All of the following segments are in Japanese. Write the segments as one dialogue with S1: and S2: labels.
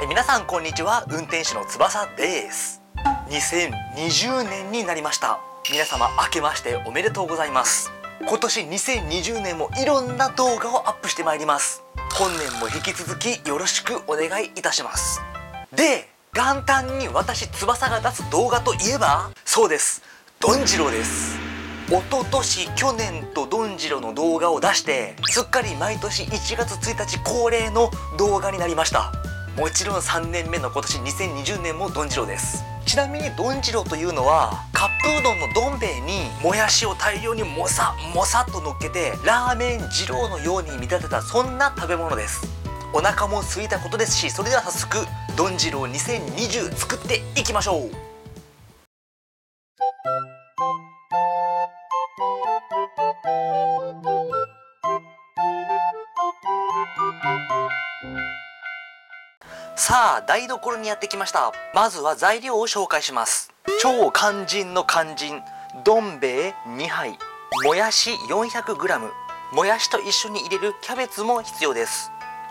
S1: え皆さんこんにちは。運転手の翼です。2020年になりました。皆様明けましておめでとうございます。今年2020年もいろんな動画をアップしてまいります。本年も引き続きよろしくお願いいたします。で元旦に私翼が出す動画といえばそうです。ドンジロです。一昨年去年とドンジロの動画を出してすっかり毎年1月1日恒例の動画になりました。もちろん3年目の今年2020年もドンジローです。ちなみにドンジローというのはカップうどんのどん兵衛にもやしを大量にもさもさっと乗っけてラーメン二郎のように見立てたそんな食べ物です。お腹も空いたことですしそれでは早速ドンジロー2020作っていきましょう。さあ台所にやってきました。まずは材料を紹介します。超肝心の肝心。どん兵衛2杯。もやし 400g もやしと一緒に入れるキャベツも必要です。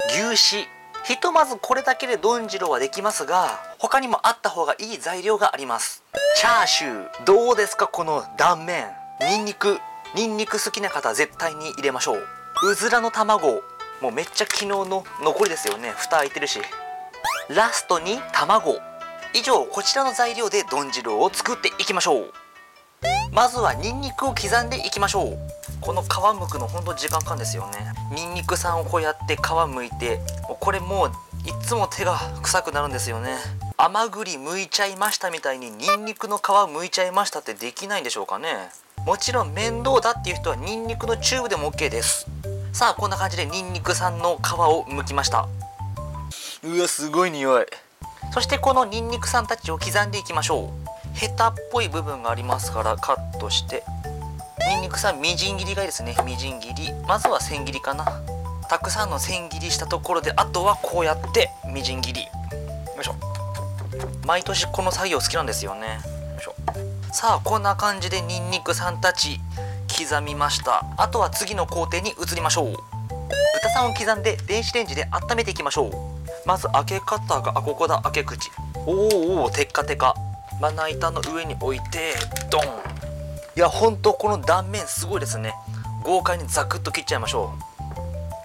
S1: 牛脂。ひとまずこれだけで丼汁はできますが他にもあった方がいい材料があります。チャーシュー。どうですかこの断面。ニンニク。ニンニク好きな方絶対に入れましょう。うずらの卵。もうめっちゃ昨日の残りですよね。蓋開いてるし。ラストに卵。以上こちらの材料で丼汁を作っていきましょう。まずはニンニクを刻んでいきましょう。この皮むくのほんと時間かんですよね。ニンニクさんをこうやって皮むいてこれもういつも手が臭くなるんですよね。甘栗剥いちゃいましたみたいにニンニクの皮剥いちゃいましたってできないんでしょうかね。もちろん面倒だっていう人はニンニクのチューブでも OK です。さあこんな感じでニンニクさんの皮を剥きました。うわすごい匂い。そしてこのニンニクさんたちを刻んでいきましょう。ヘタっぽい部分がありますからカットして。ニンニクさんみじん切りがいいですね。みじん切り。まずは千切りかな。たくさんの千切りしたところであとはこうやってみじん切り。よいしょ。毎年この作業好きなんですよね。よいしょ。さあこんな感じでニンニクさんたち刻みました。あとは次の工程に移りましょう。豚さんを刻んで電子レンジで温めていきましょう。まず開け方があここだ開け口。おーおーテッカテカ。まな板の上に置いてドン。いやほんとこの断面すごいですね。豪快にザクッと切っちゃいましょ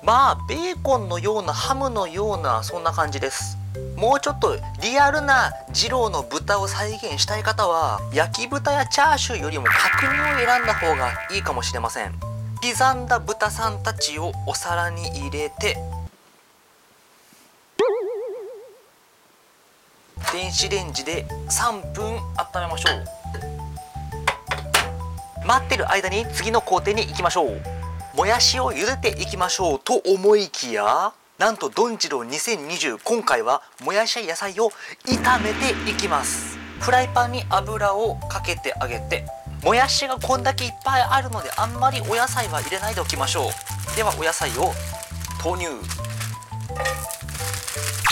S1: う。まあベーコンのようなハムのようなそんな感じです。もうちょっとリアルな二郎の豚を再現したい方は焼き豚やチャーシューよりも角煮を選んだ方がいいかもしれません。刻んだ豚さんたちをお皿に入れて電子レンジで3分温めましょう。待ってる間に次の工程に行きましょう。もやしを茹でていきましょう。と思いきやなんとドンジロー2020今回はもやしや野菜を炒めていきます。フライパンに油をかけてあげてもやしがこんだけいっぱいあるのであんまりお野菜は入れないでおきましょう。ではお野菜を投入。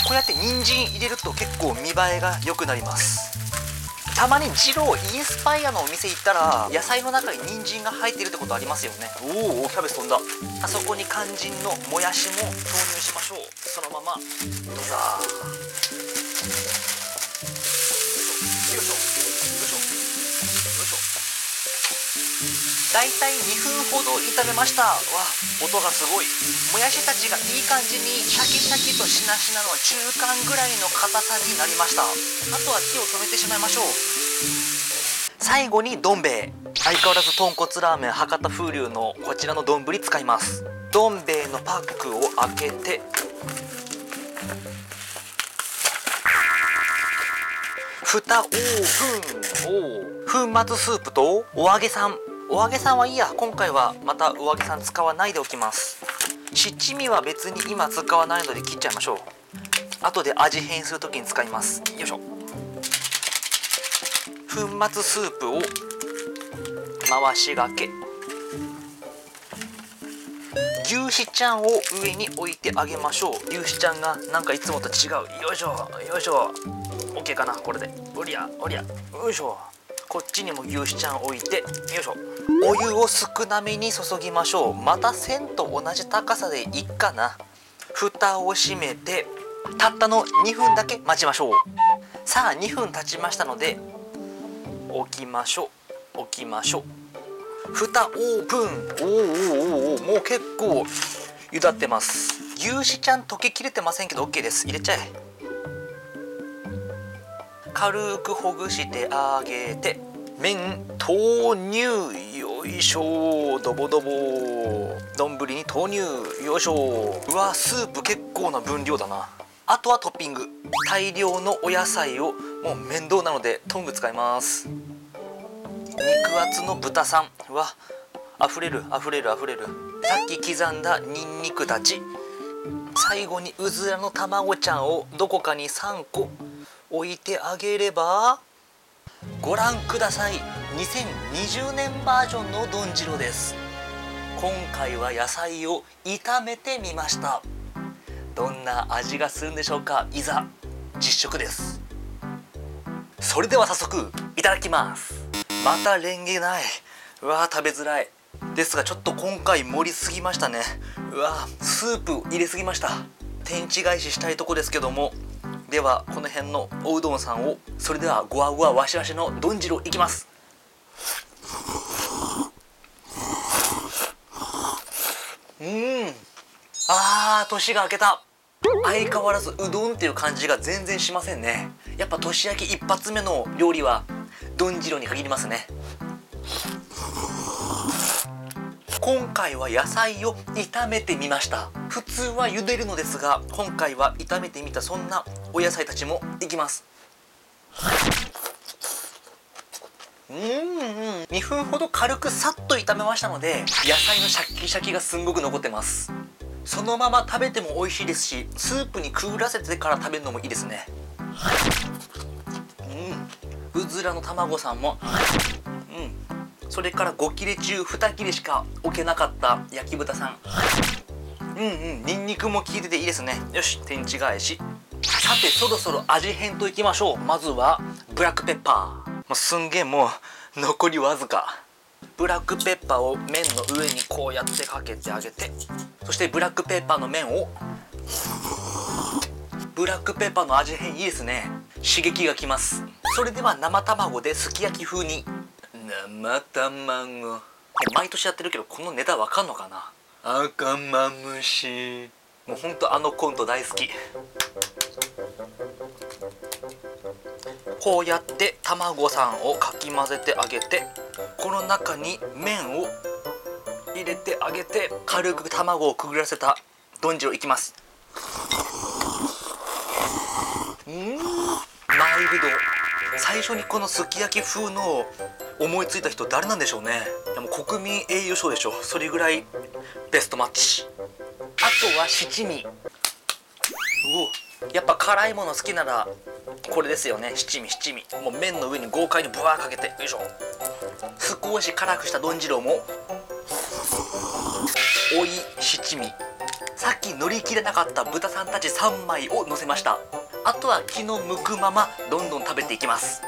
S1: こうやって人参入れると結構見栄えが良くなります。たまに二郎インスパイアのお店行ったら野菜の中に人参が入っているってことありますよね。おおキャベツ飛んだ。あそこに肝心のもやしも投入しましょう。そのままどうぞだいたい2分ほど炒めました。わ音がすごい。もやしたちがいい感じにシャキシャキとしなしなの中間ぐらいの硬さになりました。あとは火を止めてしまいましょう。最後にどん兵衛。相変わらず豚骨ラーメン博多風流のこちらの丼使います。どん兵衛のパックを開けて。蓋オープン。粉末スープとお揚げさん。お揚げさんはいいや。今回はまたお揚げさん使わないでおきます。七味は別に今使わないので切っちゃいましょう。後で味変する時に使います。よいしょ。粉末スープを回しがけ。牛脂ちゃんを上に置いてあげましょう。牛脂ちゃんがなんかいつもと違う。よいしょ。よいしょ。OK かな。これで。おりゃ。おりゃ。よいしょ。こっちにも牛脂ちゃん置いてよいしょ。お湯を少なめに注ぎましょう。また線と同じ高さでいっかな。蓋を閉めてたったの2分だけ待ちましょう。さあ2分経ちましたので置きましょう。置きましょう。蓋オープン。おーおーおーおもう結構茹だってます。牛脂ちゃん溶けきれてませんけど OK です。入れちゃえ。軽くほぐしてあげて。麺投入よいしょドボドボ丼に投入よいしょうわスープ結構な分量だな。あとはトッピング。大量のお野菜をもう面倒なのでトング使います。肉厚の豚さん。うわ溢れる溢れる溢れる。さっき刻んだニンニクたち。最後にうずらの卵ちゃんをどこかに3個置いてあげればご覧ください。2020年バージョンの丼汁です。今回は野菜を炒めてみました。どんな味がするんでしょうか。いざ実食です。それでは早速いただきます。またレンゲない。うわ食べづらい。ですがちょっと今回盛りすぎましたね。うわスープ入れすぎました。天地返ししたいとこですけども。ではこの辺のおうどんさんをそれではごわごわわしわしの丼汁いきます。うん。あー年が明けた。相変わらずうどんっていう感じが全然しませんね。やっぱ年明け一発目の料理は丼汁に限りますね。今回は野菜を炒めてみました。普通は茹でるのですが今回は炒めてみたそんなお野菜たちもいきます。うんうん。2分ほど軽くさっと炒めましたので野菜のシャキシャキがすんごく残ってます。そのまま食べても美味しいですしスープにくぐらせてから食べるのもいいですね。うん。うずらの卵さんも。それから5切れ中2切れしか置けなかった焼き豚さん。うんうんニンニクも効いてていいですね。よし天地返し。さてそろそろ味変といきましょう。まずはブラックペッパー。もうすんげえもう残りわずか。ブラックペッパーを麺の上にこうやってかけてあげて。そしてブラックペッパーの麺をブラックペッパーの味変いいですね。刺激がきます。それでは生卵ですき焼き風に。生卵毎年やってるけどこのネタわかんのかな？赤マムシ。もうほんとあのコント大好き。こうやって卵さんをかき混ぜてあげてこの中に麺を入れてあげて軽く卵をくぐらせた丼汁いきます。うん。マイルド。最初にこのすき焼き風のを思いついた人誰なんでしょうね。でも国民栄誉賞でしょ。それぐらいベストマッチ。あとは七味。おやっぱ辛いもの好きならこれですよね。七味七味。もう麺の上に豪快にブワーかけて。よいしょ。少し辛くした丼汁をも。おい七味。さっき乗り切れなかった豚さんたち3枚を乗せました。あとは気の向くままどんどん食べていきます。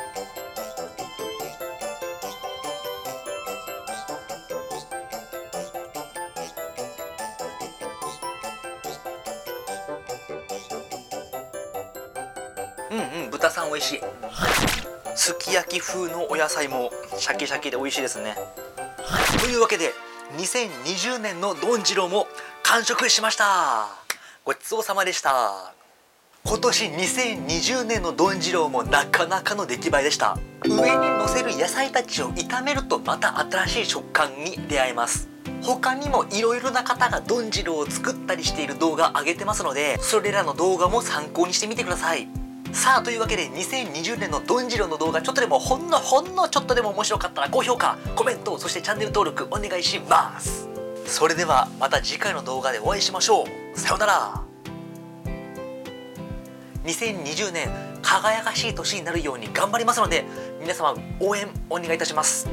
S1: うんうん豚さん美味しい。すき焼き風のお野菜もシャキシャキで美味しいですね。というわけで2020年の丼次郎も完食しました。ごちそうさまでした。今年2020年の丼次郎もなかなかの出来栄えでした。上に乗せる野菜たちを炒めるとまた新しい食感に出会えます。他にもいろいろな方が丼次郎を作ったりしている動画上げてますのでそれらの動画も参考にしてみてください。さあというわけで2020年の丼次郎の動画ちょっとでもほんのほんのちょっとでも面白かったら高評価コメントそしてチャンネル登録お願いします。それではまた次回の動画でお会いしましょう。さようなら。2020年輝かしい年になるように頑張りますので皆様応援お願いいたします。